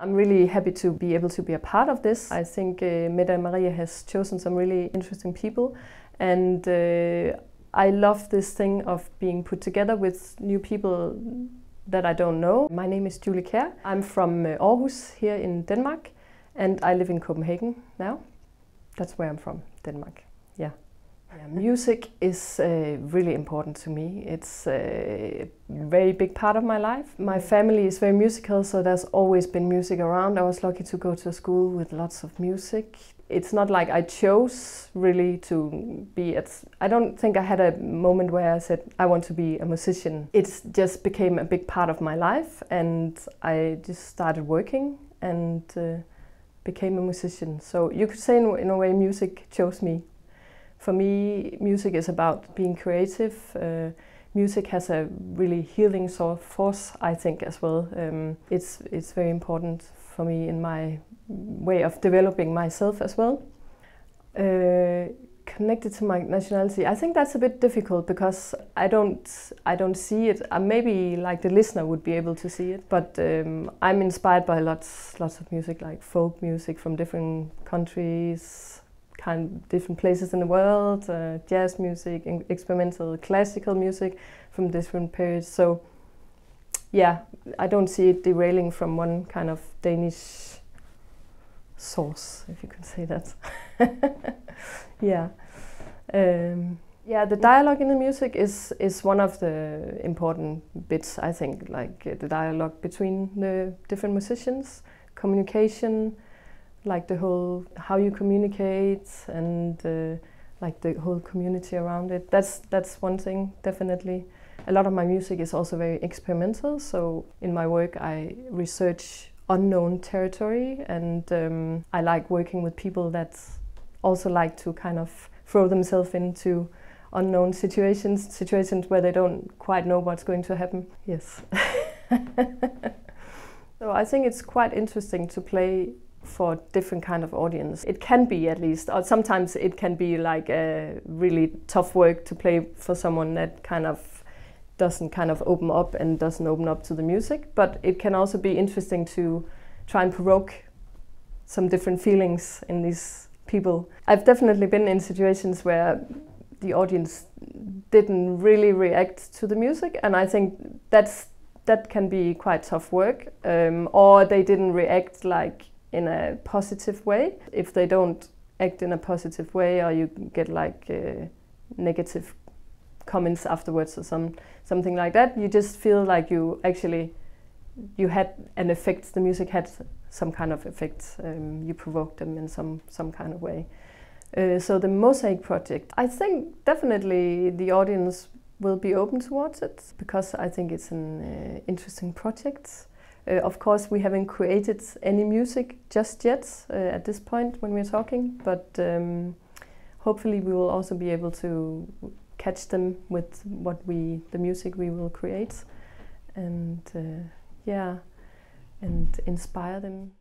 I'm really happy to be able to be a part of this. I think uh, Meta Maria has chosen some really interesting people, and uh, I love this thing of being put together with new people that I don't know. My name is Julie Kjær. I'm from uh, Aarhus here in Denmark, and I live in Copenhagen now. That's where I'm from, Denmark. Yeah. Yeah, music is uh, really important to me. It's a very big part of my life. My family is very musical, so there's always been music around. I was lucky to go to a school with lots of music. It's not like I chose really to be at. I don't think I had a moment where I said I want to be a musician. It just became a big part of my life, and I just started working and uh, became a musician. So you could say, in, in a way, music chose me for me, music is about being creative. Uh, music has a really healing sort of force, I think, as well. Um, it's it's very important for me in my way of developing myself as well. Uh, connected to my nationality, I think that's a bit difficult because I don't I don't see it. Uh, maybe like the listener would be able to see it, but um, I'm inspired by lots lots of music, like folk music from different countries kind of different places in the world, uh, jazz music, experimental classical music from different periods. So yeah, I don't see it derailing from one kind of Danish source, if you can say that. yeah. Um, yeah, the dialogue in the music is is one of the important bits. I think, like uh, the dialogue between the different musicians, communication, like the whole how you communicate and uh, like the whole community around it. That's that's one thing definitely. A lot of my music is also very experimental. So in my work, I research unknown territory, and um, I like working with people that also like to kind of throw themselves into unknown situations, situations where they don't quite know what's going to happen. Yes. so I think it's quite interesting to play for different kind of audience. It can be at least, or sometimes it can be like a really tough work to play for someone that kind of doesn't kind of open up and doesn't open up to the music. But it can also be interesting to try and provoke some different feelings in these people. I've definitely been in situations where the audience didn't really react to the music, and I think that's that can be quite tough work. Um, or they didn't react like in a positive way. If they don't act in a positive way, or you get like uh, negative comments afterwards or some something like that, you just feel like you actually you had an effect. The music had some kind of effect. Um, you provoked them in some some kind of way. Uh, so the Mosaic project, I think definitely the audience will be open towards it because I think it's an uh, interesting project. Uh, of course, we haven't created any music just yet uh, at this point when we're talking, but um, hopefully we will also be able to catch them with what we, the music we will create, and uh, yeah, and inspire them.